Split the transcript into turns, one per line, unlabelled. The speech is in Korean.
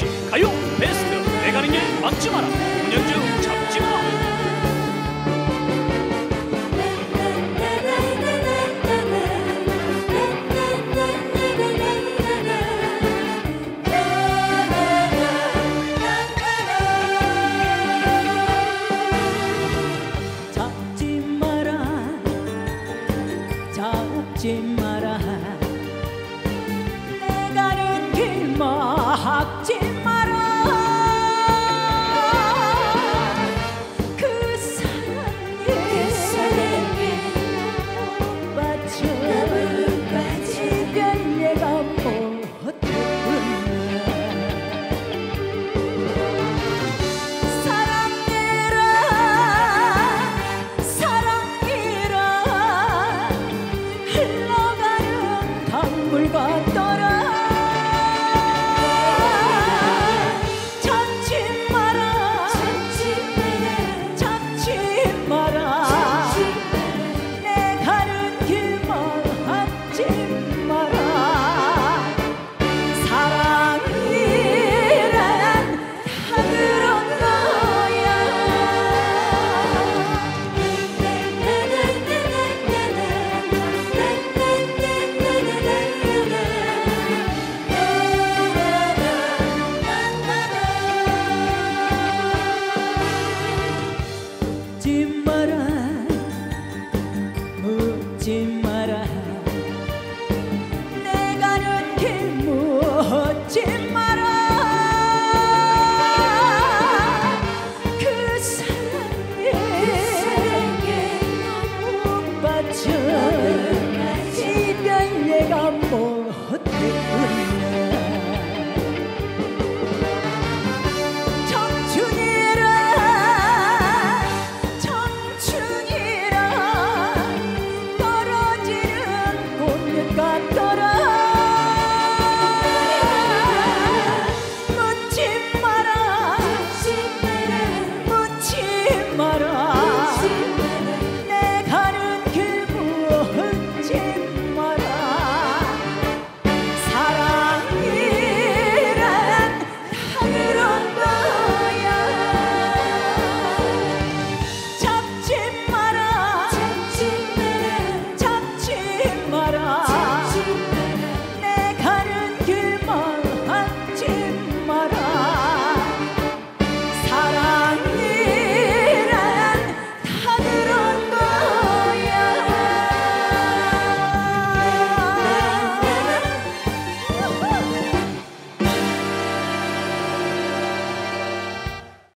없이 가요. 베스트 내 가 는게 맞지 마라. 문현주 잡지 마.
잡지 마라. 잡지 마라. 막지 amarás.